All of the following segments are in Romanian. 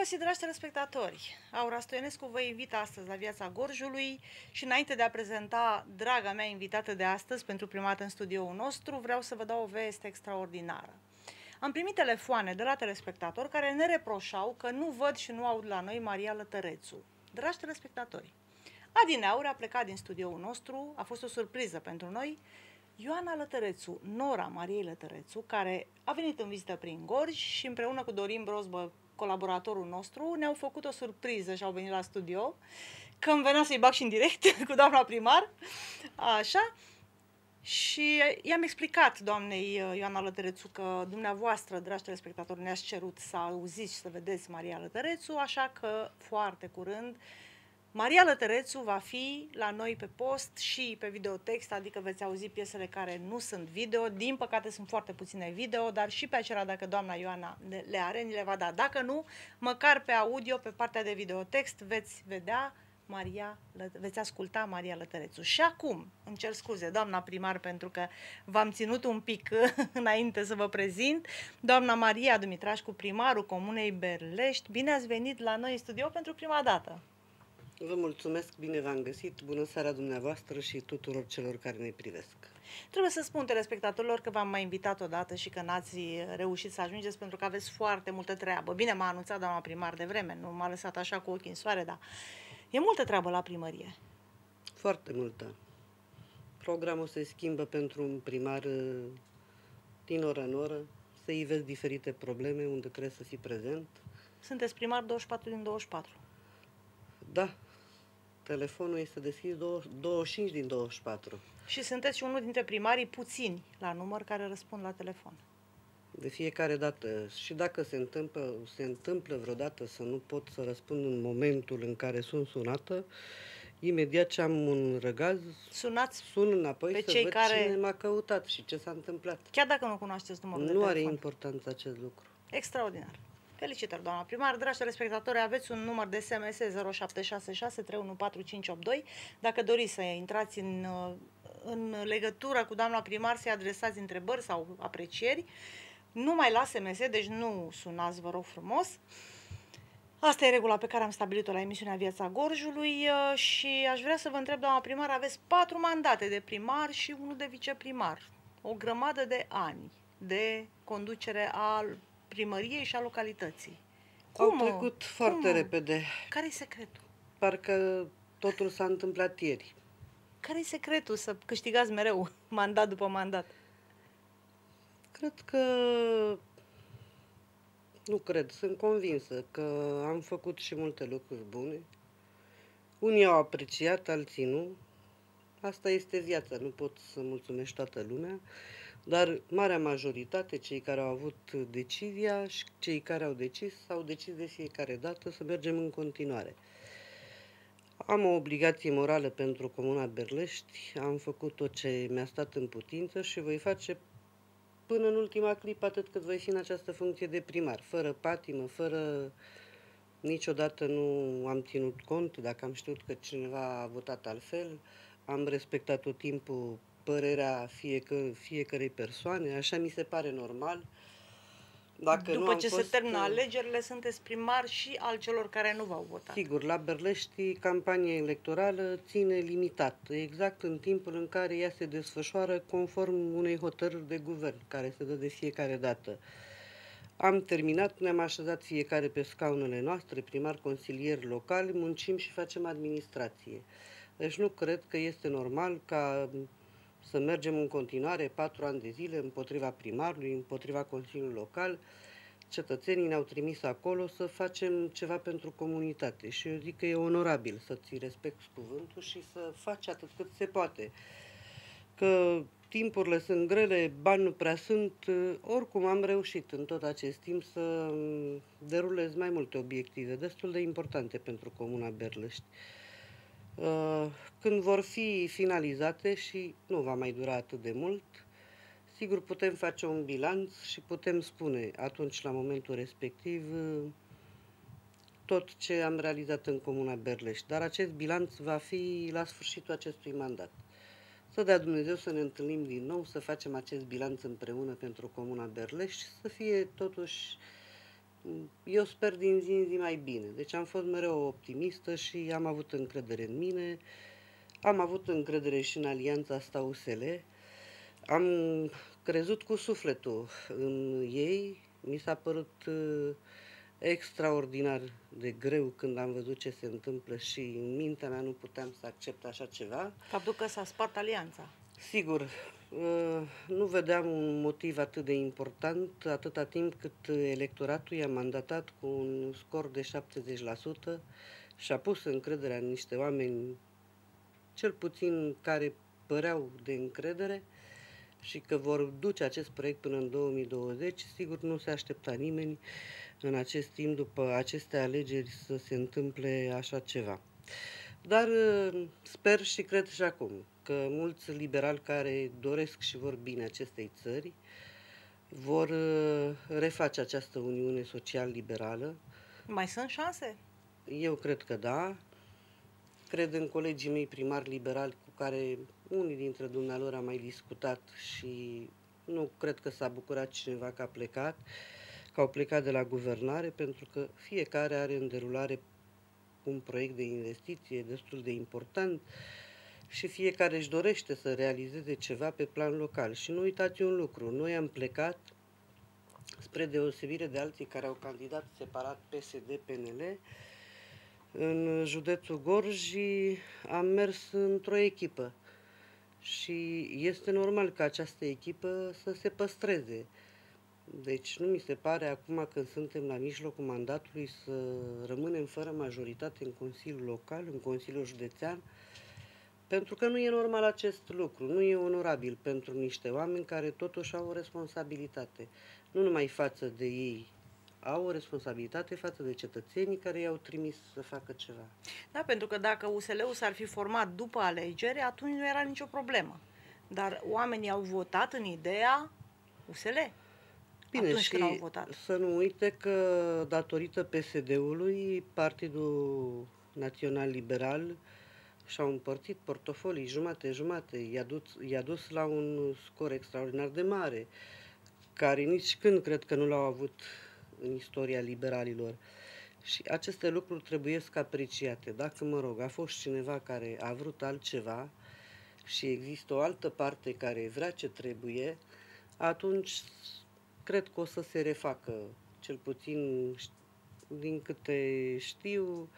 găsit, dragi telespectatori! Aura Stoienescu vă invită astăzi la Viața Gorjului și înainte de a prezenta draga mea invitată de astăzi pentru prima dată în studioul nostru, vreau să vă dau o veste extraordinară. Am primit telefoane de la telespectatori care ne reproșau că nu văd și nu aud la noi Maria Lătărețu. Dragi telespectatori, Adineauri a plecat din studioul nostru, a fost o surpriză pentru noi, Ioana Lătărețu, nora Mariei Lătărețu, care a venit în vizită prin Gorj și împreună cu Dorin Brozbă, colaboratorul nostru, ne-au făcut o surpriză și au venit la studio, că îmi venea să-i bag și în direct cu doamna primar, așa, și i-am explicat doamnei uh, Ioana Lătărețu că dumneavoastră, dragi telespectatori, ne-ați cerut să auziți și să vedeți Maria Lătărețu, așa că foarte curând Maria Lătărețu va fi la noi pe post și pe videotext, adică veți auzi piesele care nu sunt video. Din păcate sunt foarte puține video, dar și pe acelea, dacă doamna Ioana le are, ni le va da. Dacă nu, măcar pe audio, pe partea de videotext, veți vedea Maria, veți asculta Maria Lătărețu. Și acum, îmi cer scuze, doamna primar, pentru că v-am ținut un pic înainte să vă prezint, doamna Maria Dumitrașcu, primarul Comunei Berlești, bine ați venit la noi în studio pentru prima dată. Vă mulțumesc, bine v-am găsit, bună seara dumneavoastră și tuturor celor care ne privesc. Trebuie să spun telespectatorilor că v-am mai invitat odată și că n-ați reușit să ajungeți pentru că aveți foarte multă treabă. Bine, m-a anunțat doamna primar de vreme, nu m-a lăsat așa cu ochii în soare, dar e multă treabă la primărie. Foarte multă. Programul se schimbă pentru un primar uh, din oră în oră, să-i vezi diferite probleme unde trebuie să fii prezent. Sunteți primar 24 din 24. Da, telefonul este deschis 25 din 24. Și sunteți și unul dintre primarii puțini la număr care răspund la telefon. De fiecare dată. Și dacă se întâmplă, se întâmplă vreodată să nu pot să răspund în momentul în care sunt sunată, imediat ce am un răgaz, Sunați sun înapoi pe să cei văd care... cine m-a căutat și ce s-a întâmplat. Chiar dacă nu cunoașteți numărul nu de are telefon. importanță acest lucru. Extraordinar. Felicitări, doamna primar. Dragi telespectatori, aveți un număr de SMS 0766 314582. Dacă doriți să intrați în, în legătură cu doamna primar, să-i adresați întrebări sau aprecieri, numai la SMS, deci nu sunați, vă rog frumos. Asta e regula pe care am stabilit-o la emisiunea Viața Gorjului uh, și aș vrea să vă întreb, doamna primar, aveți patru mandate de primar și unul de viceprimar. O grămadă de ani de conducere a primăriei și a localității. Cum? Au trecut foarte Cum? repede. Care-i secretul? Parcă totul s-a întâmplat ieri. Care-i secretul să câștigați mereu mandat după mandat? Cred că... Nu cred, sunt convinsă că am făcut și multe lucruri bune. Unii au apreciat, alții nu. Asta este viața, nu pot să mulțumesc toată lumea. Dar marea majoritate, cei care au avut decizia și cei care au decis, au decis de fiecare dată să mergem în continuare. Am o obligație morală pentru Comuna Berlești, am făcut tot ce mi-a stat în putință și voi face până în ultima clipă atât cât voi fi în această funcție de primar, fără patimă, fără niciodată nu am ținut cont dacă am știut că cineva a votat altfel, am respectat tot timpul părerea fiecare, fiecărei persoane, așa mi se pare normal. Dacă După nu ce fost, se termină uh, alegerile, sunteți primar și al celor care nu v-au votat. Sigur, la Berlești campania electorală ține limitat, exact în timpul în care ea se desfășoară conform unei hotărâri de guvern, care se dă de fiecare dată. Am terminat, ne-am așezat fiecare pe scaunele noastre, primar, consilier local, muncim și facem administrație. Deci nu cred că este normal ca să mergem în continuare patru ani de zile împotriva primarului, împotriva Consiliului Local. Cetățenii ne-au trimis acolo să facem ceva pentru comunitate și eu zic că e onorabil să-ți respecti cuvântul și să faci atât cât se poate. Că timpurile sunt grele, bani nu prea sunt, oricum am reușit în tot acest timp să derulez mai multe obiective destul de importante pentru Comuna Berlești. Uh, când vor fi finalizate și nu va mai dura atât de mult, sigur putem face un bilanț și putem spune atunci, la momentul respectiv, uh, tot ce am realizat în Comuna Berlești. Dar acest bilanț va fi la sfârșitul acestui mandat. Să dea Dumnezeu să ne întâlnim din nou, să facem acest bilanț împreună pentru Comuna Berlești, să fie totuși Eu sper din zi în zi mai bine. Deci am fost mereu optimistă și am avut încredere în mine. Am avut încredere și în alianța asta USL. Am crezut cu sufletul în ei. Mi s-a părut uh, extraordinar de greu când am văzut ce se întâmplă și în mintea mea nu puteam să accept așa ceva. Faptul că s-a spart alianța. Sigur, uh, nu vedeam un motiv atât de important atâta timp cât electoratul i-a mandatat cu un scor de 70% și a pus încrederea în niște oameni, cel puțin care păreau de încredere și că vor duce acest proiect până în 2020, sigur nu se aștepta nimeni în acest timp, după aceste alegeri, să se întâmple așa ceva. Dar uh, sper și cred și acum că mulți liberali care doresc și vor bine acestei țări vor uh, reface această Uniune Social-Liberală. Mai sunt șanse? Eu cred că da. Cred în colegii mei primari liberali cu care unii dintre dumnealor am mai discutat și nu cred că s-a bucurat cineva că a plecat, că au plecat de la guvernare, pentru că fiecare are în derulare un proiect de investiție destul de important și fiecare își dorește să realizeze ceva pe plan local. Și nu uitați un lucru, noi am plecat spre deosebire de alții care au candidat separat PSD-PNL, în județul Gorj am mers într-o echipă și este normal ca această echipă să se păstreze. Deci nu mi se pare acum când suntem la mijlocul mandatului să rămânem fără majoritate în Consiliul Local, în Consiliul Județean, pentru că nu e normal acest lucru, nu e onorabil pentru niște oameni care totuși au o responsabilitate, nu numai față de ei, au o responsabilitate față de cetățenii care i-au trimis să facă ceva. Da, pentru că dacă USL-ul s-ar fi format după alegeri, atunci nu era nicio problemă. Dar oamenii au votat în ideea USL. Bine, atunci și când au votat. să nu uite că datorită PSD-ului, Partidul Național Liberal și-au împărțit portofolii jumate-jumate, i-a dus, i-a dus la un scor extraordinar de mare, care nici când cred că nu l-au avut în istoria liberalilor. Și aceste lucruri trebuie să apreciate. Dacă, mă rog, a fost cineva care a vrut altceva și există o altă parte care vrea ce trebuie, atunci cred că o să se refacă, cel puțin din câte știu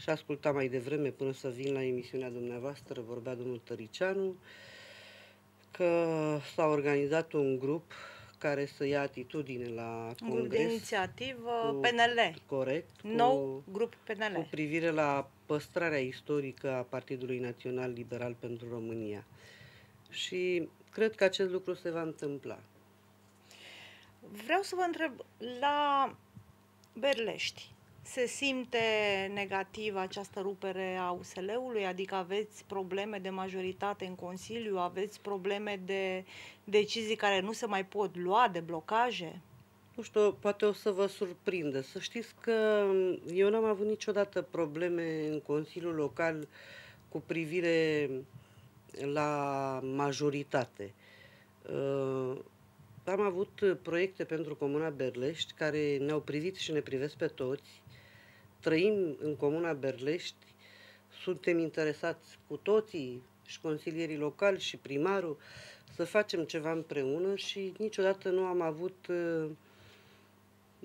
și ascultam mai devreme până să vin la emisiunea dumneavoastră, vorbea domnul Tăricianu, că s-a organizat un grup care să ia atitudine la un grup de inițiativă cu, PNL. Corect. Nou cu, grup PNL. Cu privire la păstrarea istorică a Partidului Național Liberal pentru România. Și cred că acest lucru se va întâmpla. Vreau să vă întreb, la Berlești, se simte negativ această rupere a USL-ului? Adică aveți probleme de majoritate în Consiliu, aveți probleme de decizii care nu se mai pot lua, de blocaje? Nu știu, poate o să vă surprindă. Să știți că eu n-am avut niciodată probleme în Consiliul Local cu privire la majoritate. Uh, am avut proiecte pentru Comuna Berlești care ne-au privit și ne privesc pe toți trăim în Comuna Berlești, suntem interesați cu toții, și consilierii locali și primarul, să facem ceva împreună și niciodată nu am avut uh,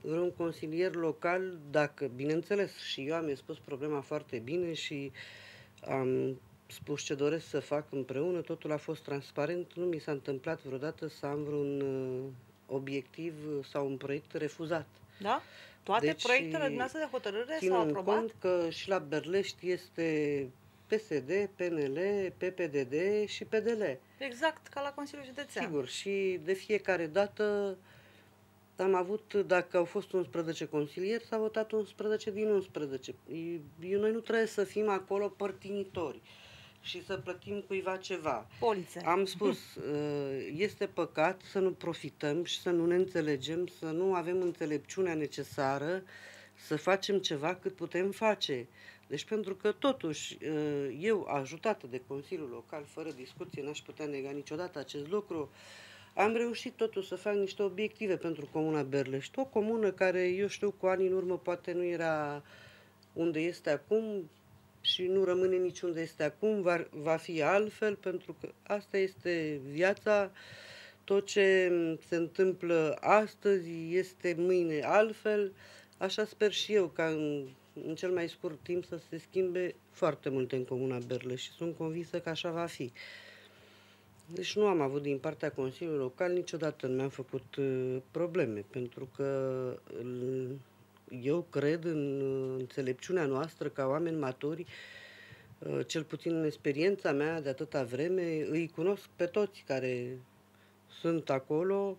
un consilier local, dacă, bineînțeles, și eu am expus problema foarte bine și am spus ce doresc să fac împreună, totul a fost transparent, nu mi s-a întâmplat vreodată să am vreun uh, obiectiv sau un proiect refuzat. Da? Toate deci, proiectele dumneavoastră de hotărâre s-au aprobat? cont că și la Berlești este PSD, PNL, PPDD și PDL. Exact, ca la Consiliul Județean. Sigur, și de fiecare dată am avut, dacă au fost 11 consilieri, s-a votat 11 din 11. Eu, noi nu trebuie să fim acolo părtinitori și să plătim cuiva ceva. Polițe. Am spus, uh, este păcat să nu profităm și să nu ne înțelegem, să nu avem înțelepciunea necesară să facem ceva cât putem face. Deci pentru că totuși eu, ajutată de Consiliul Local, fără discuție, n-aș putea nega niciodată acest lucru, am reușit totuși să fac niște obiective pentru Comuna Berlești. O comună care, eu știu, cu ani în urmă poate nu era unde este acum și nu rămâne niciunde este acum, va, va fi altfel, pentru că asta este viața. Tot ce se întâmplă astăzi este mâine altfel. Așa sper și eu ca în, în cel mai scurt timp să se schimbe foarte multe în Comuna Berle și sunt convinsă că așa va fi. Deci nu am avut din partea Consiliului Local niciodată, nu mi-am făcut uh, probleme, pentru că uh, eu cred în uh, înțelepciunea noastră ca oameni maturi, uh, cel puțin în experiența mea de atâta vreme, îi cunosc pe toți care sunt acolo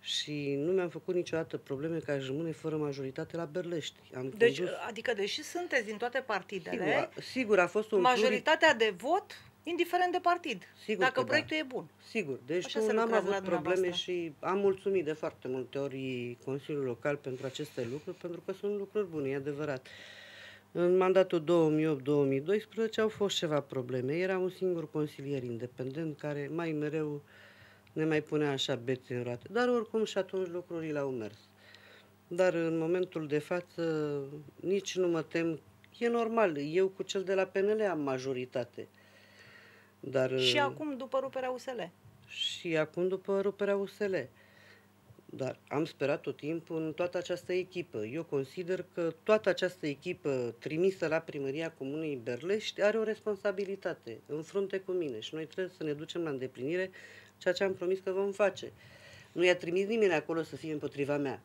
și nu mi-am făcut niciodată probleme că aș rămâne fără majoritate la Berlești. Am deci, condus... adică deși sunteți din toate partidele, sigur, sigur a fost un majoritatea pluri... de vot indiferent de partid, Sigur dacă proiectul da. e bun. Sigur, deci Așa nu am avut probleme și am mulțumit de foarte multe ori Consiliul Local pentru aceste lucruri, pentru că sunt lucruri bune, e adevărat. În mandatul 2008-2012 au fost ceva probleme. Era un singur consilier independent care mai mereu ne mai punea așa bețe în roate. Dar oricum și atunci lucrurile au mers. Dar în momentul de față nici nu mă tem. E normal, eu cu cel de la PNL am majoritate. Dar, și acum după ruperea USL. Și acum după ruperea USL. Dar am sperat tot timpul în toată această echipă. Eu consider că toată această echipă trimisă la primăria Comunei Berlești are o responsabilitate în frunte cu mine și noi trebuie să ne ducem la îndeplinire ceea ce am promis că vom face. Nu i-a trimis nimeni acolo să fie împotriva mea.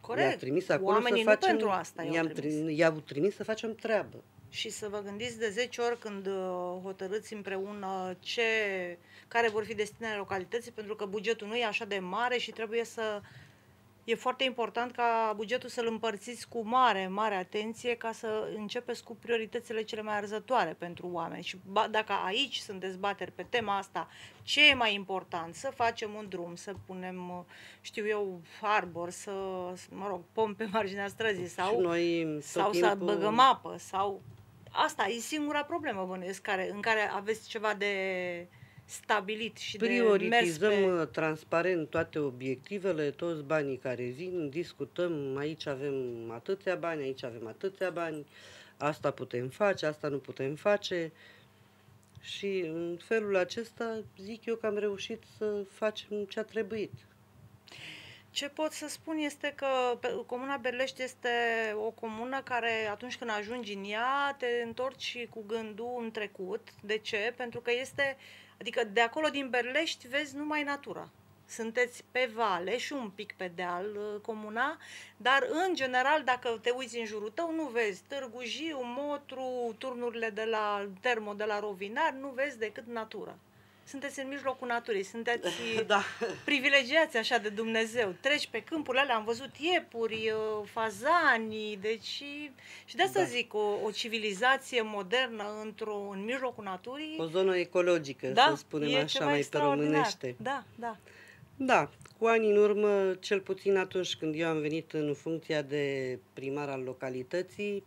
Corect. I-a trimis acolo Oamenii să facem, nu pentru asta i-au trimis. I-au trimis să facem treabă și să vă gândiți de 10 ori când uh, hotărâți împreună ce, care vor fi destinele localității, pentru că bugetul nu e așa de mare și trebuie să... E foarte important ca bugetul să-l împărțiți cu mare, mare atenție ca să începeți cu prioritățile cele mai arzătoare pentru oameni. Și ba, dacă aici sunt dezbateri pe tema asta, ce e mai important? Să facem un drum, să punem, uh, știu eu, arbor, să, mă rog, pom pe marginea străzii sau, noi, sau timpul... să băgăm apă sau asta e singura problemă, bănuiesc, care, în care aveți ceva de stabilit și Prioritizăm de mers pe... transparent toate obiectivele, toți banii care vin, discutăm, aici avem atâția bani, aici avem atâția bani, asta putem face, asta nu putem face. Și în felul acesta zic eu că am reușit să facem ce a trebuit. Ce pot să spun este că Comuna Berlești este o comună care atunci când ajungi în ea te întorci cu gândul în trecut. De ce? Pentru că este, adică de acolo din Berlești vezi numai natura. Sunteți pe vale și un pic pe deal uh, comuna, dar în general dacă te uiți în jurul tău nu vezi Târgu Jiu, Motru, turnurile de la Termo, de la Rovinar, nu vezi decât natura sunteți în mijlocul naturii, sunteți da. privilegiați așa de Dumnezeu. Treci pe câmpurile alea, am văzut iepuri, uh, fazani, deci și de asta da. zic, o, o civilizație modernă într-o, în mijlocul naturii. O zonă ecologică, da, să spunem așa, mai pe românește. Da, da. Da, cu ani în urmă, cel puțin atunci când eu am venit în funcția de primar al localității,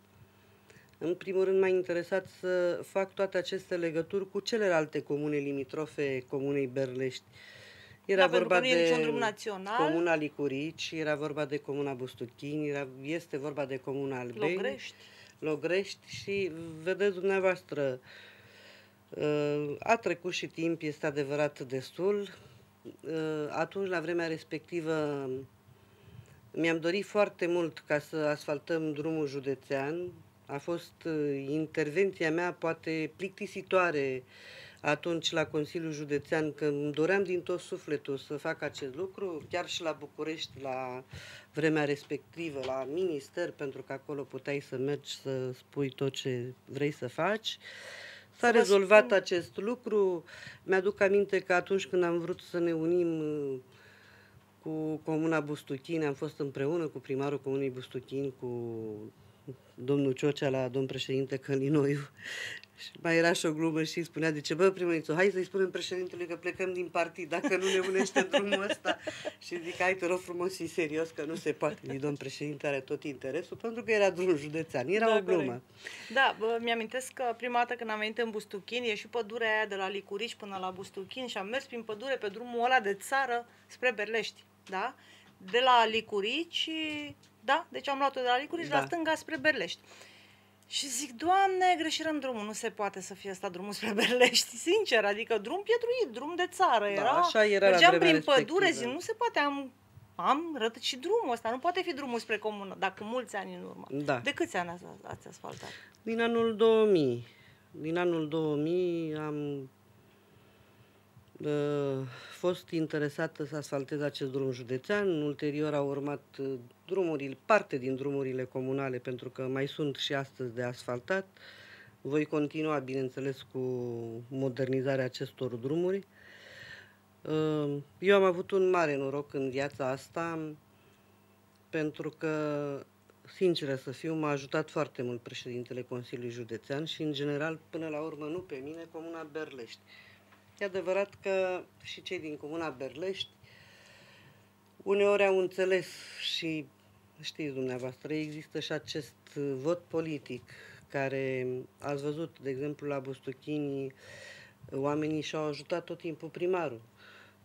în primul rând m-a interesat să fac toate aceste legături cu celelalte comune limitrofe comunei Berlești. Era da, vorba de drum național. Comuna Licurici, era vorba de Comuna Bustuchini, era, este vorba de Comuna Albeni. Logrești. Logrești și vedeți dumneavoastră, uh, a trecut și timp, este adevărat destul. Uh, atunci, la vremea respectivă, mi-am dorit foarte mult ca să asfaltăm drumul județean, a fost uh, intervenția mea poate plictisitoare atunci la Consiliul Județean, că îmi doream din tot sufletul să fac acest lucru, chiar și la București, la vremea respectivă, la minister, pentru că acolo puteai să mergi să spui tot ce vrei să faci. S-a rezolvat spun... acest lucru. Mi-aduc aminte că atunci când am vrut să ne unim uh, cu Comuna Bustuchini, am fost împreună cu primarul Comunei Bustuchini, cu domnul Ciocea la domn președinte Călinoiu și mai era și o glumă și spunea, de ce, bă, primărițul, hai să-i spunem președintelui că plecăm din partid, dacă nu ne unește drumul ăsta. Și zic, hai, te rog frumos și serios, că nu se poate. Zic, domn președinte are tot interesul, pentru că era drum județean, era da, o glumă. Corect. Da, bă, mi-amintesc că prima dată când am venit în Bustuchin, e și pădurea aia de la Licurici până la Bustuchin și am mers prin pădure pe drumul ăla de țară spre Berlești, da? De la Licurici, da? Deci am luat-o de la Licurici da. la stânga spre Berlești. Și zic, Doamne, greșirăm drumul, nu se poate să fie asta drumul spre Berlești, sincer, adică drum pietruit, drum de țară, da, era, așa era mergeam prin pădure, zic, nu se poate, am, am rătăcit și drumul ăsta, nu poate fi drumul spre comună, dacă mulți ani în urmă. Da. De câți ani ați, ați asfaltat? Din anul 2000. Din anul 2000 am uh, fost interesată să asfaltez acest drum județean, ulterior au urmat uh, drumurile, parte din drumurile comunale, pentru că mai sunt și astăzi de asfaltat. Voi continua, bineînțeles, cu modernizarea acestor drumuri. Uh, eu am avut un mare noroc în viața asta, pentru că, sincer să fiu, m-a ajutat foarte mult președintele Consiliului Județean și, în general, până la urmă, nu pe mine, Comuna Berlești. E adevărat că și cei din Comuna Berlești uneori au înțeles și știți dumneavoastră, există și acest vot politic care ați văzut, de exemplu, la Bustuchini, oamenii și-au ajutat tot timpul primarul.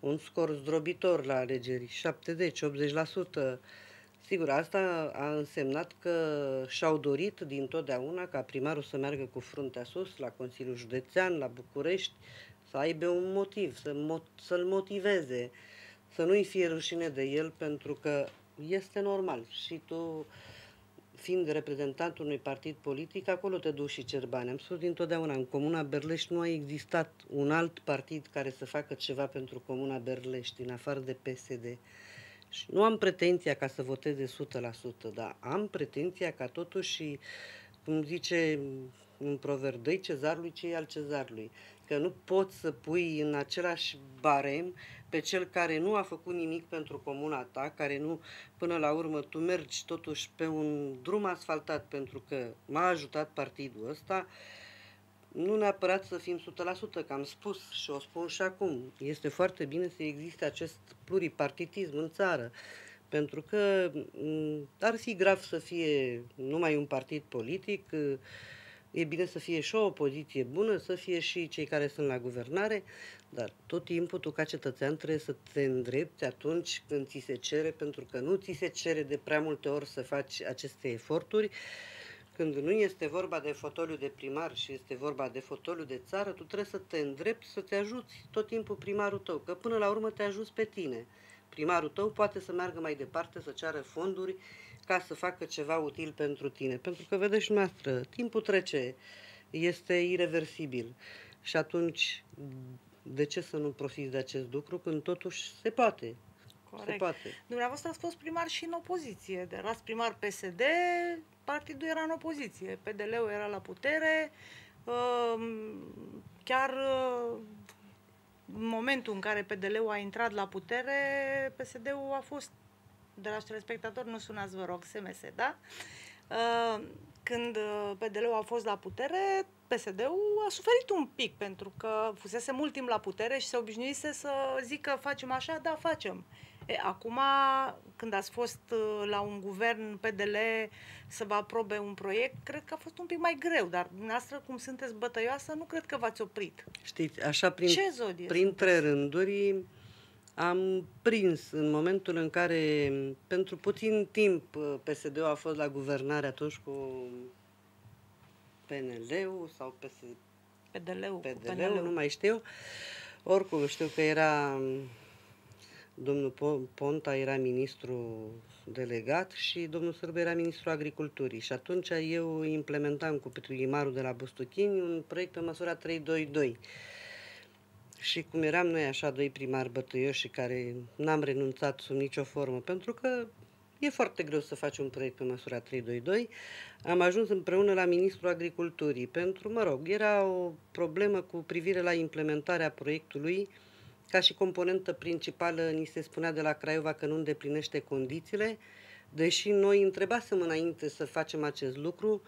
Un scor zdrobitor la alegeri, 70-80%. Sigur, asta a însemnat că și-au dorit din totdeauna ca primarul să meargă cu fruntea sus la Consiliul Județean, la București, să aibă un motiv, să mo- să-l motiveze, să nu-i fie rușine de el, pentru că este normal. Și tu, fiind reprezentantul unui partid politic, acolo te duci și cer bani. Am spus dintotdeauna, în Comuna Berlești nu a existat un alt partid care să facă ceva pentru Comuna Berlești, în afară de PSD. Și nu am pretenția ca să voteze 100%, dar am pretenția ca totuși, cum zice un proverb, dă cezarului ce e al cezarului. Că nu poți să pui în același barem pe cel care nu a făcut nimic pentru comuna ta, care nu, până la urmă, tu mergi totuși pe un drum asfaltat pentru că m-a ajutat partidul ăsta, nu neapărat să fim 100%, că am spus și o spun și acum. Este foarte bine să existe acest pluripartitism în țară, pentru că ar fi grav să fie numai un partid politic, E bine să fie și o opoziție bună, să fie și cei care sunt la guvernare, dar tot timpul tu ca cetățean trebuie să te îndrepți atunci când ți se cere, pentru că nu ți se cere de prea multe ori să faci aceste eforturi. Când nu este vorba de fotoliu de primar și este vorba de fotoliu de țară, tu trebuie să te îndrepți, să te ajuți tot timpul primarul tău, că până la urmă te ajuți pe tine. Primarul tău poate să meargă mai departe, să ceară fonduri ca să facă ceva util pentru tine. Pentru că, vedeți noastră, timpul trece, este irreversibil. Și atunci, de ce să nu profiți de acest lucru când totuși se poate? Corect. Se poate. Dumneavoastră ați fost primar și în opoziție. De erați primar PSD, partidul era în opoziție. PDL-ul era la putere. Um, chiar uh, în momentul în care PDL-ul a intrat la putere, PSD-ul a fost de la telespectatori, nu sunați, vă rog, SMS, da? Uh, când uh, PDL-ul a fost la putere, PSD-ul a suferit un pic, pentru că fusese mult timp la putere și se obișnuise să zică facem așa, da, facem. E, acum, când ați fost uh, la un guvern PDL să vă aprobe un proiect, cred că a fost un pic mai greu, dar dumneavoastră, cum sunteți bătăioasă, nu cred că v-ați oprit. Știți, așa prin, Ce printre rânduri, am prins în momentul în care, pentru puțin timp, PSD-ul a fost la guvernare atunci cu PNL-ul sau PSD... PDL-ul, PDL-ul, PNL-ul, nu mai știu. Oricum știu că era domnul Ponta era ministru delegat și domnul Sârbe era ministru agriculturii. Și atunci eu implementam cu primarul de la Bustuchini un proiect pe măsura 322 și cum eram noi așa doi primari bătăioși care n-am renunțat sub nicio formă, pentru că e foarte greu să faci un proiect pe măsura 322, am ajuns împreună la Ministrul Agriculturii. Pentru, mă rog, era o problemă cu privire la implementarea proiectului, ca și componentă principală ni se spunea de la Craiova că nu îndeplinește condițiile, Deși noi întrebasem înainte să facem acest lucru,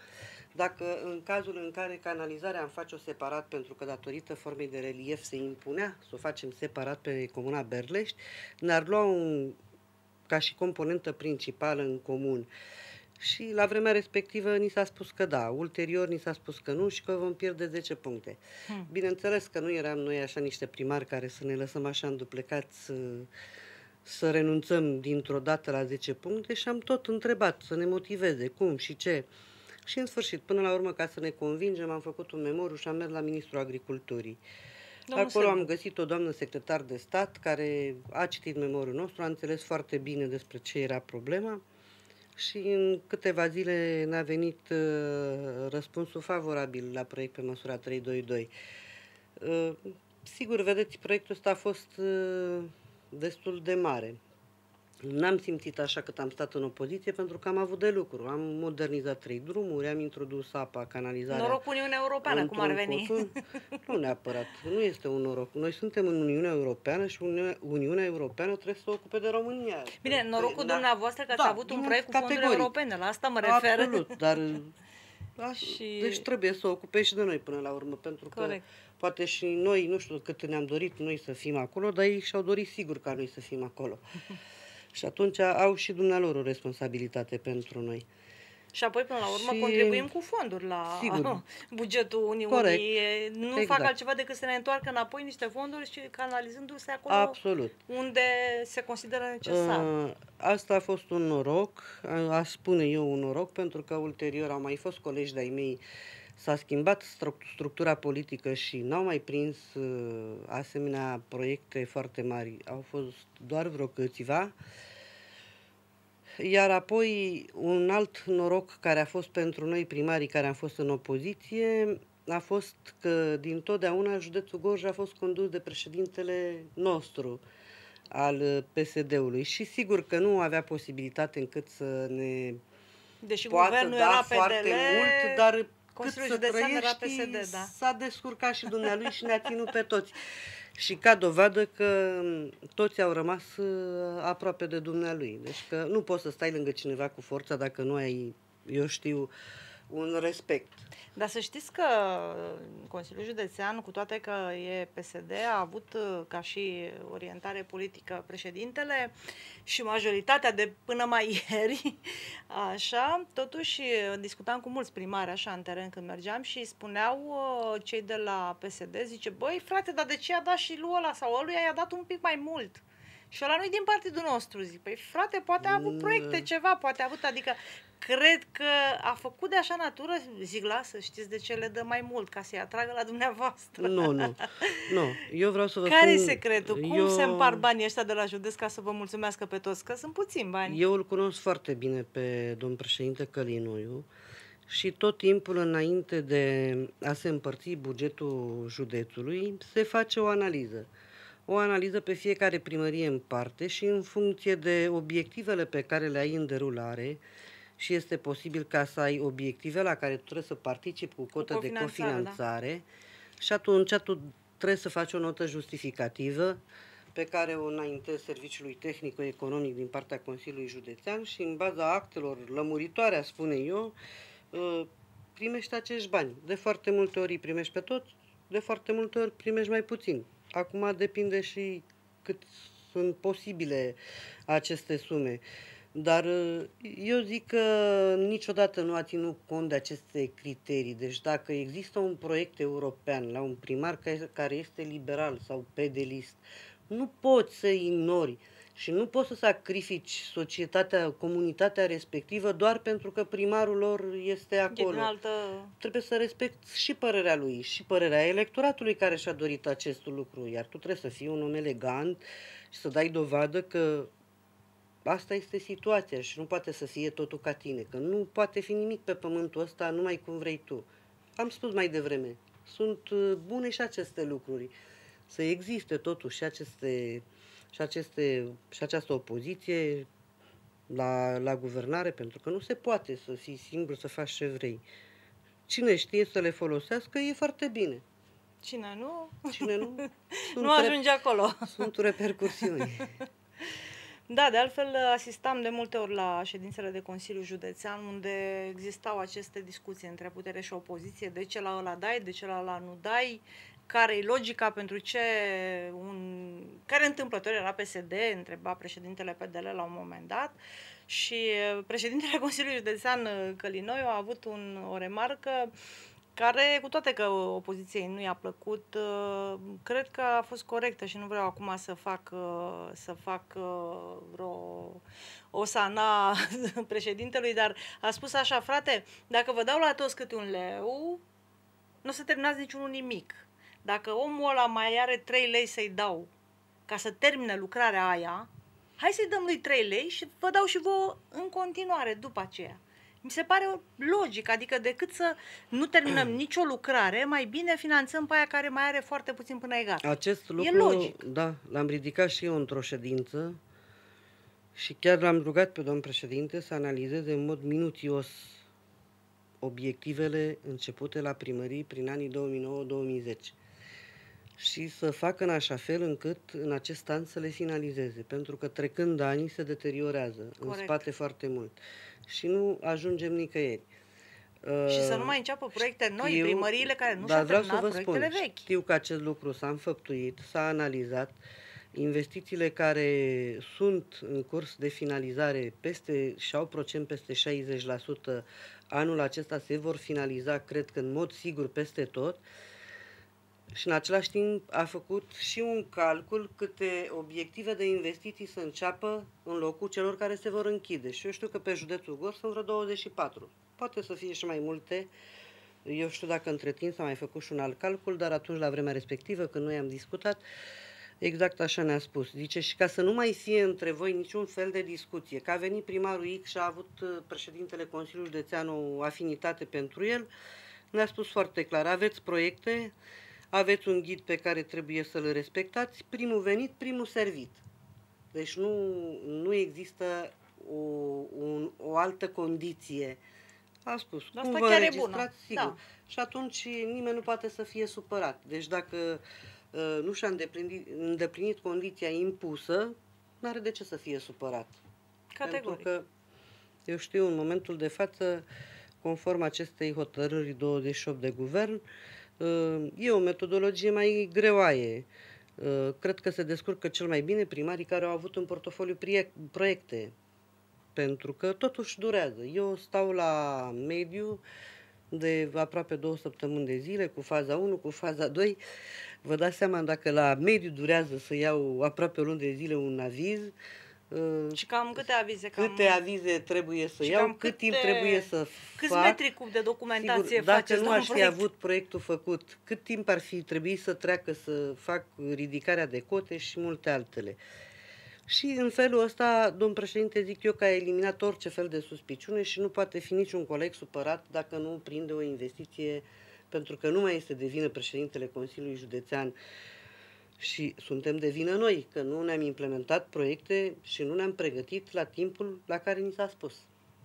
dacă în cazul în care canalizarea am face-o separat pentru că datorită formei de relief se impunea să o facem separat pe comuna Berlești, ne-ar lua un, ca și componentă principală în comun. Și la vremea respectivă ni s-a spus că da, ulterior ni s-a spus că nu și că vom pierde 10 puncte. Hmm. Bineînțeles că nu eram noi așa niște primari care să ne lăsăm așa înduplecați să, să renunțăm dintr-o dată la 10 puncte și am tot întrebat să ne motiveze cum și ce. Și în sfârșit, până la urmă, ca să ne convingem, am făcut un memoriu și am mers la Ministrul Agriculturii. Domnul Acolo am găsit o doamnă secretar de stat care a citit memoriul nostru, a înțeles foarte bine despre ce era problema și în câteva zile ne-a venit uh, răspunsul favorabil la proiect pe măsura 322. Uh, sigur, vedeți, proiectul ăsta a fost uh, destul de mare. N-am simțit așa cât am stat în opoziție pentru că am avut de lucru. Am modernizat trei drumuri, am introdus apa, canalizarea. Noroc Uniunea Europeană, cum ar veni. Cotun. Nu neapărat, nu este un noroc. Noi suntem în Uniunea Europeană și Uniunea, Uniunea Europeană trebuie să se ocupe de România. Bine, norocul da. dumneavoastră că da, ați avut un proiect cu fonduri europene, la asta mă refer. Absolut, dar da, și... Deci trebuie să o ocupe și de noi până la urmă, pentru Corect. că poate și noi, nu știu cât ne-am dorit noi să fim acolo, dar ei și-au dorit sigur ca noi să fim acolo. Și atunci au și dumnealor o responsabilitate pentru noi. Și apoi, până la urmă, și... contribuim cu fonduri la Sigur. bugetul Uniunii. Corect. Nu exact. fac altceva decât să ne întoarcă înapoi niște fonduri și canalizându-se acolo Absolut. unde se consideră necesar. Uh, asta a fost un noroc, aș spune eu un noroc, pentru că ulterior au mai fost colegi de-ai mei S-a schimbat structura politică și n-au mai prins uh, asemenea proiecte foarte mari. Au fost doar vreo câțiva. Iar apoi un alt noroc care a fost pentru noi primarii care am fost în opoziție a fost că din totdeauna județul Gorj a fost condus de președintele nostru al PSD-ului și sigur că nu avea posibilitate încât să ne Deși poată guvernul da era foarte PDL... mult, dar Consiliul cât să trăiești, era PSD, da. s-a descurcat și dumnealui și ne-a ținut pe toți. Și ca dovadă că toți au rămas uh, aproape de dumnealui. Deci că nu poți să stai lângă cineva cu forța dacă nu ai, eu știu, un respect. Dar să știți că Consiliul Județean, cu toate că e PSD, a avut uh, ca și orientare politică președintele și majoritatea de până mai ieri, așa, totuși discutam cu mulți primari așa în teren când mergeam și spuneau uh, cei de la PSD, zice, băi frate, dar de ce a dat și lui ăla sau ăluia i-a dat un pic mai mult? Și ăla nu din partidul nostru, zic. Păi frate, poate a avut mm. proiecte ceva, poate a avut, adică cred că a făcut de așa natură, zic, lasă, știți de ce le dă mai mult, ca să-i atragă la dumneavoastră. Nu, nu, nu. Eu vreau să vă Care spun... e secretul? Cum eu... se împar banii ăștia de la județ ca să vă mulțumească pe toți? Că sunt puțini bani. Eu îl cunosc foarte bine pe domn președinte Călinoiu și tot timpul înainte de a se împărți bugetul județului se face o analiză o analiză pe fiecare primărie în parte și în funcție de obiectivele pe care le ai în derulare și este posibil ca să ai obiective la care tu trebuie să participi cu cotă cu de cofinanțare da. și atunci tu trebuie să faci o notă justificativă pe care o înaintezi Serviciului Tehnico-Economic din partea Consiliului Județean și în baza actelor lămuritoare, spune eu, ă, primești acești bani. De foarte multe ori îi primești pe toți, de foarte multe ori primești mai puțin. Acum depinde și cât sunt posibile aceste sume. Dar uh, eu zic că niciodată nu a ținut cont de aceste criterii. Deci dacă există un proiect european la un primar care este liberal sau pedelist, nu poți să ignori și nu poți să sacrifici societatea, comunitatea respectivă doar pentru că primarul lor este acolo. altă... Trebuie să respecti și părerea lui, și părerea electoratului care și-a dorit acest lucru. Iar tu trebuie să fii un om elegant și să dai dovadă că asta este situația și nu poate să fie totul ca tine, că nu poate fi nimic pe pământul ăsta numai cum vrei tu. Am spus mai devreme, sunt uh, bune și aceste lucruri. Să existe totuși și aceste și, aceste, și această opoziție la, la guvernare, pentru că nu se poate să fii singur, să faci ce vrei. Cine știe să le folosească, e foarte bine. Cine nu? Cine nu? nu ajunge acolo. Sunt repercursiuni. Da, de altfel asistam de multe ori la ședințele de Consiliu Județean unde existau aceste discuții între putere și opoziție, de ce la ăla dai, de ce la ăla nu dai, care e logica pentru ce un... care întâmplător era PSD, întreba președintele PDL la un moment dat. Și președintele Consiliului Județean Călinoiu a avut un, o remarcă care, cu toate că opoziției nu i-a plăcut, uh, cred că a fost corectă și nu vreau acum să fac, uh, să fac uh, vreo osana președintelui, dar a spus așa, frate, dacă vă dau la toți câte un leu, nu o să terminați niciunul nimic. Dacă omul ăla mai are 3 lei să-i dau ca să termine lucrarea aia, hai să-i dăm lui 3 lei și vă dau și vouă în continuare după aceea. Mi se pare logic, adică decât să nu terminăm nicio lucrare, mai bine finanțăm pe aia care mai are foarte puțin până e gata. Acest lucru, e logic. da, l-am ridicat și eu într-o ședință și chiar l-am rugat pe domn președinte să analizeze în mod minuțios obiectivele începute la primării prin anii 2009-2010 și să facă în așa fel încât în acest an să le finalizeze, pentru că trecând ani se deteriorează Corect. în spate foarte mult și nu ajungem nicăieri. Și să nu mai înceapă proiecte noi, știu, primăriile care nu și-au terminat să vă proiectele spun, vechi. Știu că acest lucru s-a înfăptuit, s-a analizat, investițiile care sunt în curs de finalizare peste, și au procent peste 60%, anul acesta se vor finaliza, cred că în mod sigur, peste tot. Uh, și în același timp a făcut și un calcul câte obiective de investiții să înceapă în locul celor care se vor închide. Și eu știu că pe județul Gor sunt vreo 24. Poate să fie și mai multe. Eu știu dacă între timp s-a mai făcut și un alt calcul, dar atunci, la vremea respectivă, când noi am discutat, exact așa ne-a spus. Zice, și ca să nu mai fie între voi niciun fel de discuție, că a venit primarul X și a avut uh, președintele Consiliului Județean o afinitate pentru el, ne-a spus foarte clar, aveți proiecte, aveți un ghid pe care trebuie să-l respectați, primul venit, primul servit. Deci nu, nu există o, un, o altă condiție. A spus, Asta cum vă chiar e bună. sigur. Da. Și atunci nimeni nu poate să fie supărat. Deci dacă uh, nu și-a îndeplinit, îndeplinit condiția impusă, nu are de ce să fie supărat. Categoric. Pentru că, eu știu, în momentul de față, conform acestei hotărâri 28 de guvern, uh, E o metodologie mai greoaie. Cred că se descurcă cel mai bine primarii care au avut în portofoliu proiecte, pentru că totuși durează. Eu stau la mediu de aproape două săptămâni de zile, cu faza 1, cu faza 2. Vă dați seama dacă la mediu durează să iau aproape o lună de zile un aviz, și cam câte avize? Cam... Câte avize trebuie să iau, cât câte, timp trebuie să câți fac. metri cub de documentație Sigur, Dacă nu aș fi avut proiectul făcut, cât timp ar fi trebuit să treacă să fac ridicarea de cote și multe altele. Și în felul ăsta, domn președinte, zic eu că a eliminat orice fel de suspiciune și nu poate fi niciun coleg supărat dacă nu prinde o investiție, pentru că nu mai este de vină președintele Consiliului Județean și suntem de vină noi, că nu ne-am implementat proiecte și nu ne-am pregătit la timpul la care ni s-a spus.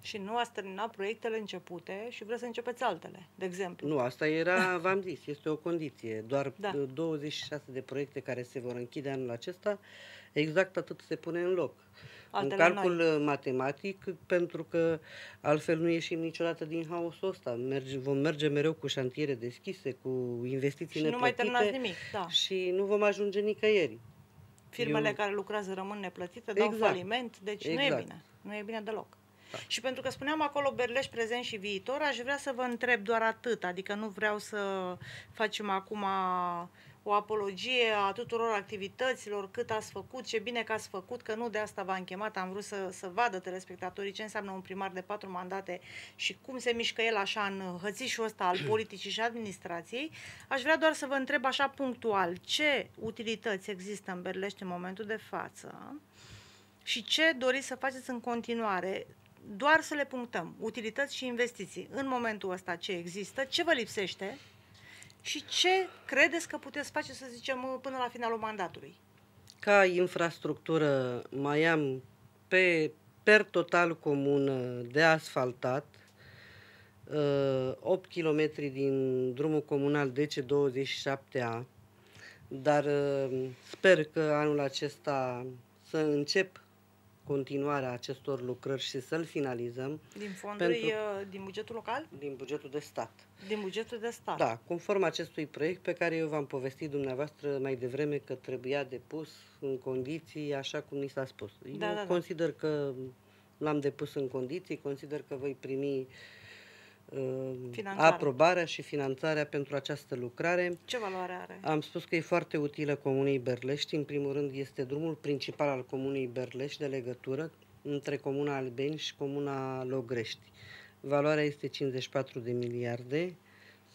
Și nu ați terminat proiectele începute și vreți să începeți altele, de exemplu. Nu, asta era, v-am zis, este o condiție. Doar da. 26 de proiecte care se vor închide anul acesta, exact atât se pune în loc Altele un calcul noi. matematic, pentru că altfel nu ieșim niciodată din haosul ăsta. Merge, vom merge mereu cu șantiere deschise, cu investiții și neplătite. nu mai nimic, da. Și nu vom ajunge nicăieri. Firmele Eu... care lucrează rămân neplătite, dau exact. faliment, deci exact. nu e exact. bine. Nu e bine deloc. Da. Și pentru că spuneam acolo Berleș prezent și viitor, aș vrea să vă întreb doar atât, adică nu vreau să facem acum o apologie a tuturor activităților, cât ați făcut, ce bine că ați făcut, că nu de asta v-am chemat, am vrut să, să vadă telespectatorii ce înseamnă un primar de patru mandate și cum se mișcă el așa în hățișul ăsta al politicii și administrației. Aș vrea doar să vă întreb așa punctual, ce utilități există în Berlești în momentul de față și ce doriți să faceți în continuare? Doar să le punctăm, utilități și investiții. În momentul ăsta ce există, ce vă lipsește și ce credeți că puteți face, să zicem, până la finalul mandatului? Ca infrastructură mai am pe per total comună de asfaltat 8 uh, km din drumul comunal DC27A, dar uh, sper că anul acesta să încep continuarea acestor lucrări și să-l finalizăm. Din fonduri, pentru, uh, din bugetul local? Din bugetul de stat. Din bugetul de stat. Da, conform acestui proiect pe care eu v-am povestit dumneavoastră mai devreme că trebuia depus în condiții așa cum ni s-a spus. Da, eu da, da. consider că l-am depus în condiții, consider că voi primi uh, aprobarea și finanțarea pentru această lucrare. Ce valoare are? Am spus că e foarte utilă Comunei Berlești. În primul rând este drumul principal al Comunei Berlești de legătură între Comuna Albeni și Comuna Logrești. Valoarea este 54 de miliarde,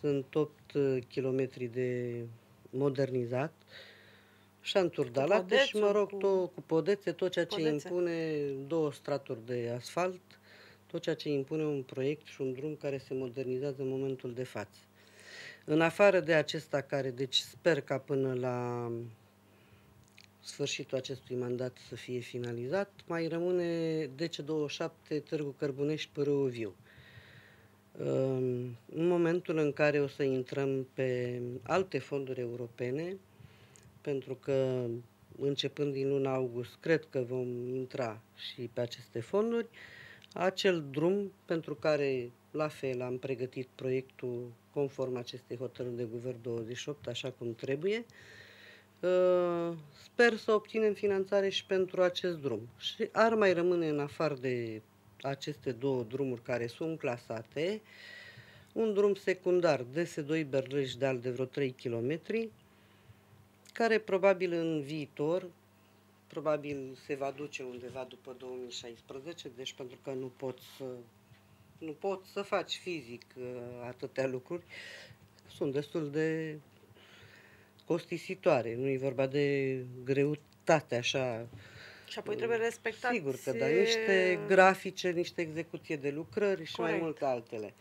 sunt 8 uh, km de modernizat, șanturi de alate și, mă rog, cu, tot, cu podețe, tot ceea ce podețe. impune două straturi de asfalt, tot ceea ce impune un proiect și un drum care se modernizează în momentul de față. În afară de acesta care, deci sper ca până la sfârșitul acestui mandat să fie finalizat, mai rămâne DC27 Târgu Cărbunești Părâu Viu. În momentul în care o să intrăm pe alte fonduri europene, pentru că începând din luna august, cred că vom intra și pe aceste fonduri, acel drum pentru care, la fel, am pregătit proiectul conform acestei hotărâri de guvern 28, așa cum trebuie. Uh, sper să obținem finanțare și pentru acest drum. Și ar mai rămâne în afară de aceste două drumuri care sunt clasate, un drum secundar DS2 Berleș de al de vreo 3 km, care probabil în viitor probabil se va duce undeva după 2016, deci pentru că nu pot să, nu pot să faci fizic uh, atâtea lucruri, sunt destul de costisitoare. Nu e vorba de greutate așa. Și apoi trebuie respectat. Sigur că da, niște grafice, niște execuție de lucrări și Corect. mai multe altele.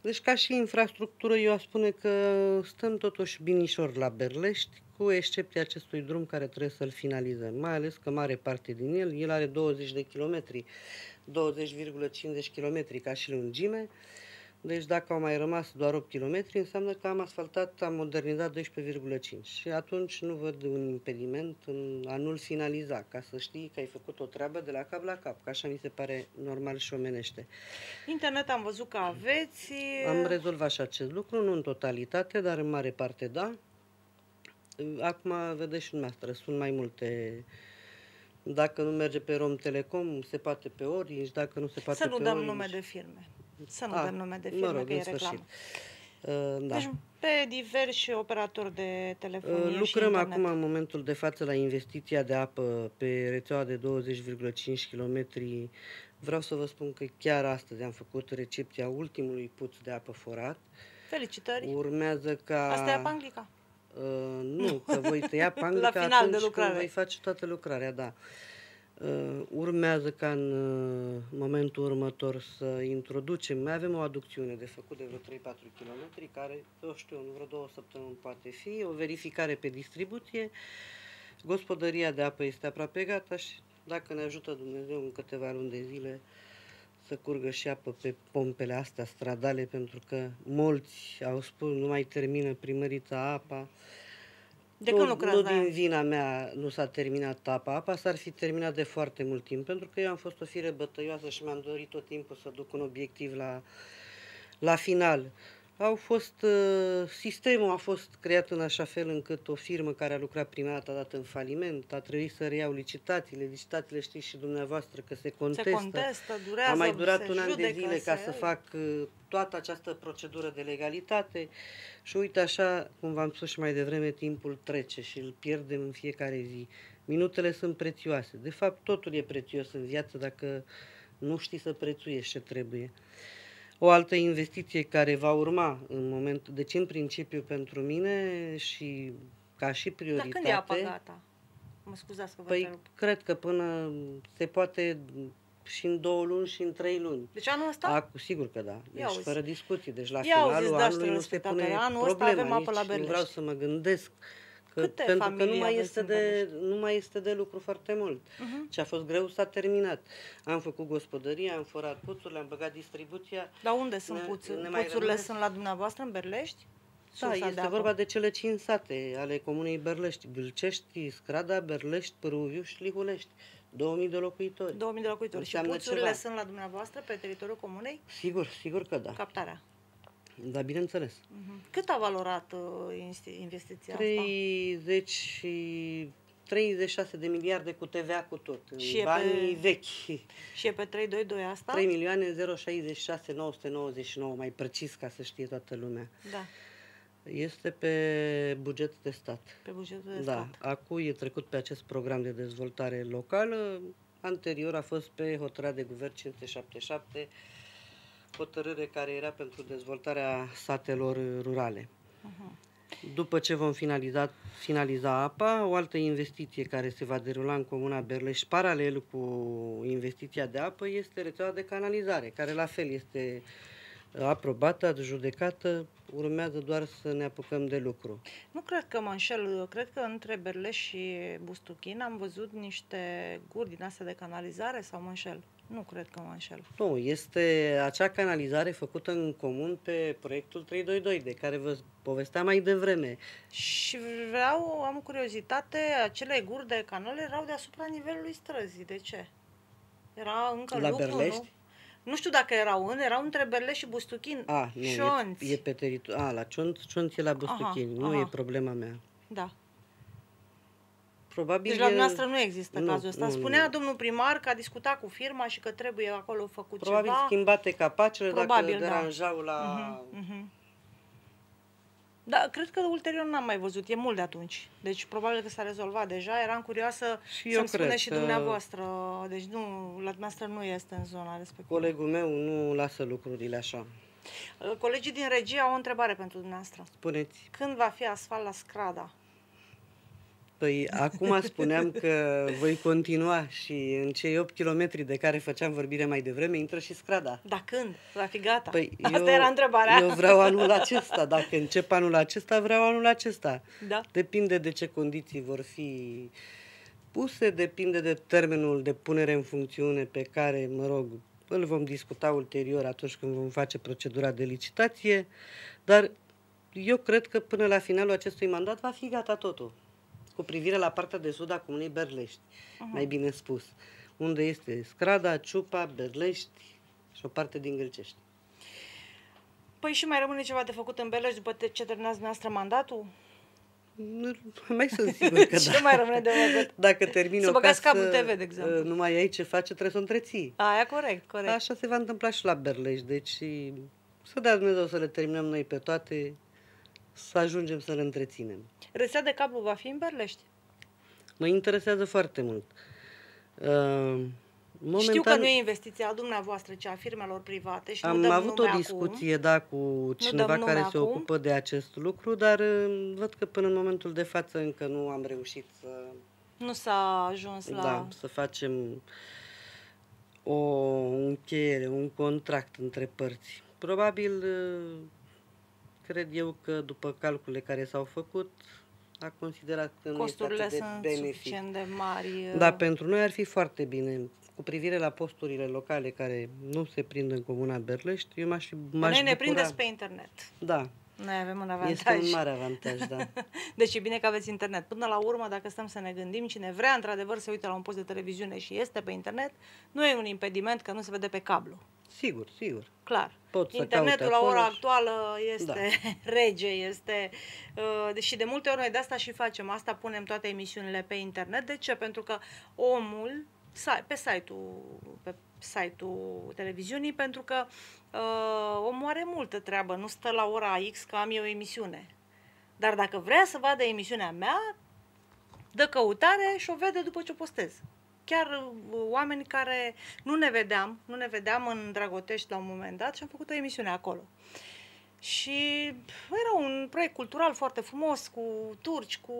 Deci ca și infrastructură eu aș spune că stăm totuși binișor la Berlești, cu excepția acestui drum care trebuie să-l finalizăm, mai ales că mare parte din el, el are 20 de kilometri, 20,50 km ca și lungime, deci dacă au mai rămas doar 8 km, înseamnă că am asfaltat, am modernizat 12,5 și atunci nu văd un impediment în a nu-l finaliza, ca să știi că ai făcut o treabă de la cap la cap, că așa mi se pare normal și omenește. Internet am văzut că aveți... Am rezolvat și acest lucru, nu în totalitate, dar în mare parte da. Acum vedeți și dumneavoastră, sunt mai multe dacă nu merge pe Rom Telecom, se poate pe Orange, dacă nu se poate Să nu pe dăm Orange. nume de firme. Să nu A, dăm nume de firme, mă rog, că e reclamă. Uh, da. Deci, pe diversi operatori de telefonie uh, Lucrăm acum în momentul de față la investiția de apă pe rețeaua de 20,5 km. Vreau să vă spun că chiar astăzi am făcut recepția ultimului puț de apă forat. Felicitări! Urmează ca... Asta e apa anglica? Uh, nu, că voi tăia panglica La final atunci de lucrare. când voi face toată lucrarea, da. Uh, urmează ca în uh, momentul următor să introducem, mai avem o aducțiune de făcut de vreo 3-4 km, care, eu știu, în vreo două săptămâni poate fi, o verificare pe distribuție, gospodăria de apă este aproape gata și dacă ne ajută Dumnezeu în câteva luni de zile, să curgă și apă pe pompele astea stradale, pentru că mulți au spus nu mai termină primărița apa. De nu, când nu din vina mea nu s-a terminat apa. Apa s-ar fi terminat de foarte mult timp, pentru că eu am fost o fire bătăioasă și mi-am dorit tot timpul să duc un obiectiv la, la final au fost, uh, sistemul a fost creat în așa fel încât o firmă care a lucrat prima dată a dat în faliment, a trebuit să reiau licitațiile, licitațiile știți și dumneavoastră că se contestă. Se contestă, durează, A mai durat un an de zile ca să fac uh, toată această procedură de legalitate și uite așa, cum v-am spus și mai devreme, timpul trece și îl pierdem în fiecare zi. Minutele sunt prețioase. De fapt, totul e prețios în viață dacă nu știi să prețuiești ce trebuie. O altă investiție care va urma în moment, deci în principiu pentru mine și ca și prioritate. Dar când e apa gata? Mă scuzați că vă Păi cred că până se poate și în două luni și în trei luni. Deci anul ăsta? Acum, sigur că da. Deci Ia fără discuții. Deci la Ia finalul auziți, anului nu se pune anul problema. Ăsta avem apă la nu vreau să mă gândesc Că, Câte pentru că nu mai, este de, nu mai este de lucru foarte mult. Uh-huh. Ce a fost greu s-a terminat. Am făcut gospodăria, am forat puțurile, am băgat distribuția. Dar unde sunt puțurile? Puțurile sunt la dumneavoastră în Berlești? Da, este de vorba de cele cinci sate ale comunei Berlești. Gâlcești, Scrada, Berlești, Pâruviu și Lihulești. 2000 de locuitori. 2000 de locuitori. Înseamnă și puțurile ceva. sunt la dumneavoastră pe teritoriul comunei? Sigur, sigur că da. Captarea. Da, bineînțeles. Mhm. Cât a valorat uh, insti- investiția asta? 30 și 36 de miliarde cu TVA cu tot. În Și e banii pe- vechi. Și e pe 322 asta? 3 milioane 066 999, mai precis ca să știe toată lumea. Da, Este pe buget de stat. pe bugetul de Da, stat. acum e trecut pe acest program de dezvoltare locală. Anterior a fost pe hotărârea de guvern 577, hotărâre care era pentru dezvoltarea satelor rurale. Mhm. După ce vom finaliza, finaliza apa, o altă investiție care se va derula în comuna Berleș, paralel cu investiția de apă, este rețeaua de canalizare, care la fel este aprobată, adjudecată, urmează doar să ne apucăm de lucru. Nu cred că mă înșel. Cred că între Berleș și Bustuchin am văzut niște guri din astea de canalizare sau mă înșel? Nu cred că mă înșel. Nu, este acea canalizare făcută în comun pe proiectul 322, de care vă povesteam mai devreme. Și vreau, am curiozitate, acele guri de canale erau deasupra nivelului străzii. De ce? Era încă La lucru, Berlești? nu? Nu știu dacă erau în, erau între Berleș și Bustuchin. A, nu, Șonți. e, e pe teritoriu. A, la Cionț, Cionț e la Bustuchini, nu aha. e problema mea. Da. Probabil Deci la e- dumneavoastră nu există nu, cazul ăsta. nu, Spunea nu. domnul primar că a discutat cu firma și că trebuie acolo făcut Probabil ceva. schimbate capacele Probabil, dacă da. deranjau la... Mhm, mhm. Da, cred că ulterior n-am mai văzut, e mult de atunci. Deci probabil că s-a rezolvat deja. Eram curioasă Și eu să-mi cred spuneți și că- dumneavoastră. Deci nu, la dumneavoastră nu este în zona respectivă. Colegul meu nu lasă lucrurile așa. Uh, Colegii din regie au o întrebare pentru dumneavoastră. Spuneți. Când va fi asfalt la Scrada? Păi acum spuneam că voi continua și în cei 8 km de care făceam vorbire mai devreme, intră și scrada. Da, când? Va fi gata? Păi Asta eu, era întrebarea. Eu vreau anul acesta. Dacă încep anul acesta, vreau anul acesta. Da. Depinde de ce condiții vor fi puse, depinde de termenul de punere în funcțiune pe care, mă rog, îl vom discuta ulterior atunci când vom face procedura de licitație, dar eu cred că până la finalul acestui mandat va fi gata totul. Cu privire la partea de sud a comunei Berlești, mai bine spus, unde este Scrada, Ciupa, Berlești și o parte din Gâlcești. Păi și mai rămâne ceva de făcut în Beleș după ce terminați dumneavoastră mandatul? Nu, mai sunt sigur că Ce da. mai rămâne de făcut? Dacă termin Să o băgați casă, cablul TV, de exemplu. uh, nu mai ai ce face, trebuie să o întreții. Aia corect, corect. Așa se va întâmpla și la Berlești, deci să dea Dumnezeu să le terminăm noi pe toate, să ajungem să le întreținem. Rețea de cablu va fi în Berlești. Mă interesează foarte mult. Uh, momentan Știu că nu e investiția a dumneavoastră, ci a firmelor private și nu am dăm avut o nume discuție, da, cu cineva dăm nume care se acum. ocupă de acest lucru, dar uh, văd că până în momentul de față încă nu am reușit să Acum. Nu s-a ajuns la... Da, să facem o încheiere, un contract între părți. Probabil, uh, cred eu că după calcule care s-au făcut, a considerat că nu Costurile este atât sunt de benefic. suficient de mari. Da, pentru noi ar fi foarte bine. Cu privire la posturile locale care nu se prind în Comuna Berlești, eu m-aș, fi- m-aș Noi ne bucura. prindeți pe internet. Da, Noi avem un avantaj. este un mare avantaj, da. Deci e bine că aveți internet. Până la urmă, dacă stăm să ne gândim, cine vrea într-adevăr să uite la un post de televiziune și este pe internet, nu e un impediment că nu se vede pe cablu. Sigur, sigur. Clar. Pot să Internetul caute la acolo ora și- actuală este rege, este uh, și de multe ori noi de asta și facem, asta punem toate emisiunile pe internet. De ce? Pentru că omul sa- pe site-ul pe site-ul televiziunii pentru că uh, omul are multă treabă, nu stă la ora X că am eu emisiune. Dar dacă vrea să vadă emisiunea mea, dă căutare și o vede după ce o postez. Chiar uh, oameni care nu ne vedeam, nu ne vedeam în Dragotești la un moment dat și am făcut o emisiune acolo. Și era un proiect cultural foarte frumos, cu turci, cu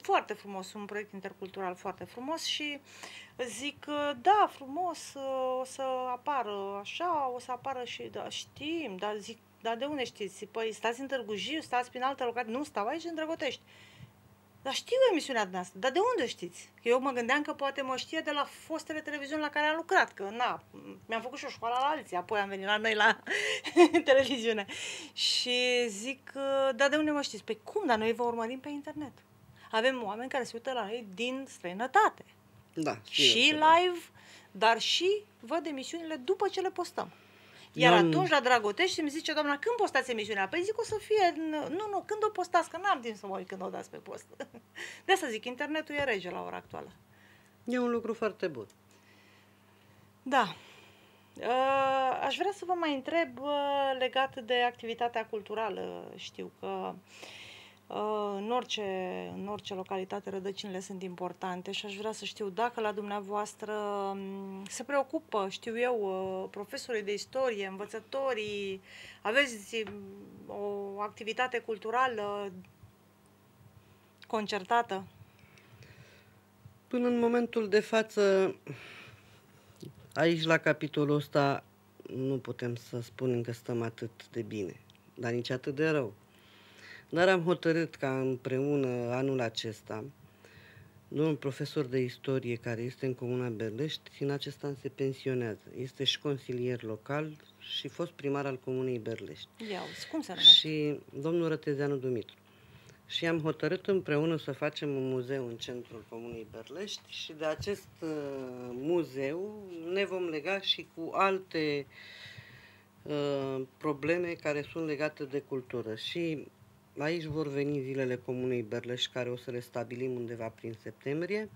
foarte frumos, un proiect intercultural foarte frumos și zic, uh, da, frumos, uh, o să apară așa, o să apară și, da, știm, dar zic, dar de unde știți? Păi stați în Târgu Jiu, stați prin altă localitate, nu, stau aici în Drăgotești. Dar știu emisiunea dumneavoastră, dar de unde știți? Că eu mă gândeam că poate mă știe de la fostele televiziuni la care am lucrat, că na, mi-am făcut și o școală la alții, apoi am venit la noi la televiziune. Și zic, dar de unde mă știți? Păi cum, dar noi vă urmărim pe internet. Avem oameni care se uită la noi din străinătate. Da, și sigur că da. live, dar și văd emisiunile după ce le postăm. Iar Eu am- atunci, la Dragotești, îmi zice doamna, când postați emisiunea? Păi zic, o să fie, în- nu, nu, când o postați, că n-am timp să mă uit când o dați pe post. De asta zic, internetul e rege la ora actuală. E un lucru foarte bun. Da. Uh, Aș vrea să vă mai întreb uh, legat de activitatea culturală. Știu că uh, în orice, în orice localitate rădăcinile sunt importante și aș vrea să știu dacă la dumneavoastră um, se preocupă, știu eu, uh, profesorii de istorie, învățătorii, aveți um, o activitate culturală concertată? Până în momentul de față, aici la capitolul ăsta, nu putem să spunem că stăm atât de bine, dar nici atât de rău. Dar am hotărât ca împreună anul acesta, domnul profesor de istorie care este în Comuna Berlești, în acest an se pensionează. Este și consilier local și fost primar al Comunei Berlești. Ia uzi, cum se numește? Și domnul Rătezeanu Dumitru. Și am hotărât împreună să facem un muzeu în centrul Comunei Berlești și de acest uh, muzeu ne vom lega și cu alte uh, probleme care sunt legate de cultură. Și aici vor veni zilele Comunei Berlești care o să le stabilim undeva prin septembrie.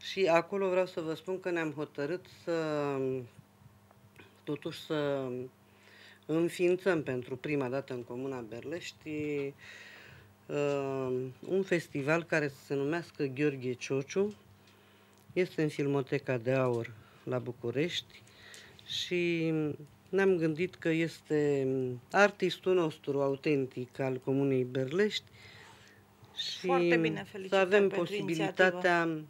Și acolo vreau să vă spun că ne-am hotărât să totuși să înființăm pentru prima dată în Comuna Berlești uh, un festival care să se numească Gheorghe Ciociu. Este în Filmoteca de Aur la București și ne-am gândit că este artistul nostru autentic al Comunei Berlești și Foarte bine, să felicitări avem pentru posibilitatea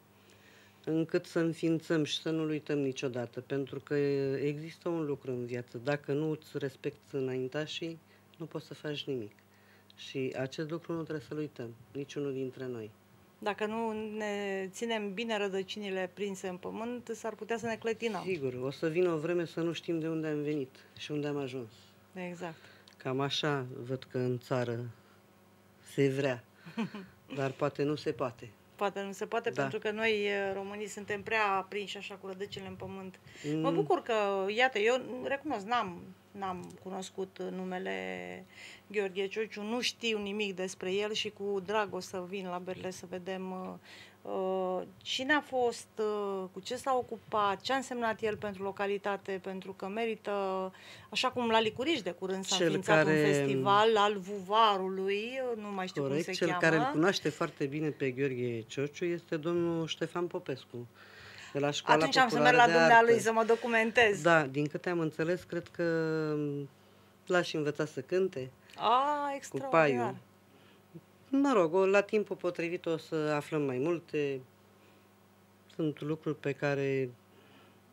încât să înființăm și să nu-l uităm niciodată, pentru că există un lucru în viață. Dacă nu îți respecti înaintașii, nu poți să faci nimic. Și acest lucru nu trebuie să-l uităm, niciunul dintre noi. Dacă nu ne ținem bine rădăcinile prinse în pământ, s-ar putea să ne clătinăm. Sigur, o să vină o vreme să nu știm de unde am venit și unde am ajuns. Exact. Cam așa văd că în țară se vrea, dar poate nu se poate. Poate nu se poate, Da. pentru că noi, eh, românii, suntem prea prinși așa cu rădăcinile în pământ. Mă Mm. bucur că, iată, eu recunosc, n-am, n-am cunoscut numele Gheorghe Ciociu, nu știu nimic despre el și cu drag o să vin la Berle să vedem uh, uh, cine a fost, uh, cu ce s-a ocupat, ce a însemnat el pentru localitate, pentru că merită, așa cum la Licuriș de curând s-a Cel înființat care- un festival al Vuvarului, nu mai știu Corect, cum se cel cheamă. care îl cunoaște foarte bine pe Gheorghe Ciociu este domnul Ștefan Popescu, de la Școala Atunci am să Populară merg la de dumnealui Artă. să mă documentez. Da, din câte am înțeles, cred că l-aș și învățat să cânte A, cu extraordinar. paiul. Mă rog, o- la timpul potrivit o să aflăm mai multe. Sunt lucruri pe care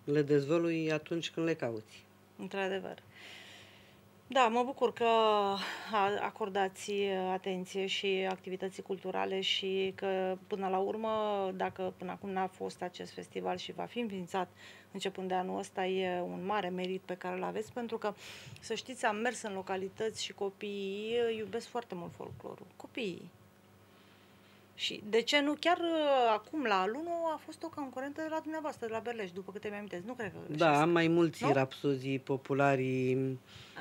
le dezvălui atunci când le cauți. Într-adevăr. Da, mă bucur că a- acordați atenție și activității culturale și că până la urmă, dacă până acum n-a fost acest festival și va fi înființat începând de anul ăsta, e un mare merit pe care îl aveți, pentru că, să știți, am mers în localități și copiii iubesc foarte mult folclorul. Copiii. Și de ce nu? Chiar uh, acum, la Aluno, a fost o concurentă de la dumneavoastră, de la Berlești, după câte mi-am Nu cred că greșesc. Da, am mai mulți Nu? rapsozii populari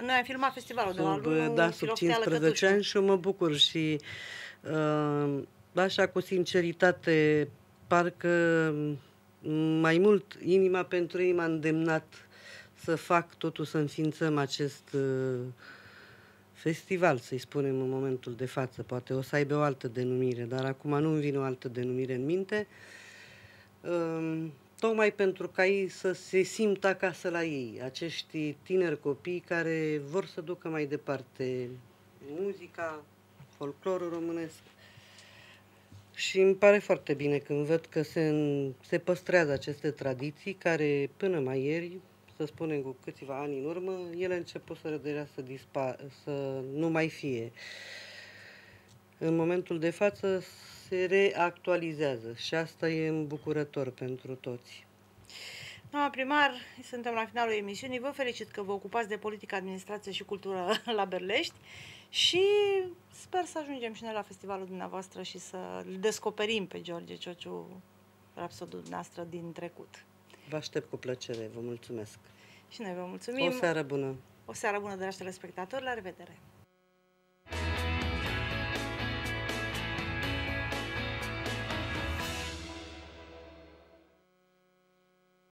Noi am filmat festivalul de la sub, Aluno, da, sub Filofteală 15 Cătușu. ani și eu mă bucur și uh, așa cu sinceritate parcă mai mult inima pentru ei m-a îndemnat să fac totul să înființăm acest uh, festival, să-i spunem în momentul de față. Poate o să aibă o altă denumire, dar acum nu-mi vine o altă denumire în minte. Um, tocmai pentru ca ei să se simtă acasă la ei, acești tineri copii care vor să ducă mai departe muzica, folclorul românesc. Și îmi pare foarte bine când văd că se, se păstrează aceste tradiții care până mai ieri, să spunem cu câțiva ani în urmă, ele început să deja să, dispa, să nu mai fie. În momentul de față se reactualizează și asta e îmbucurător pentru toți. Doamna primar, suntem la finalul emisiunii. Vă felicit că vă ocupați de politică, administrație și cultură la Berlești și sper să ajungem și noi la festivalul dumneavoastră și să îl descoperim pe George Ciociu rapsodul noastră din trecut. Vă aștept cu plăcere, vă mulțumesc. Și noi vă mulțumim. O seară bună. O seară bună, dragi telespectatori, la revedere!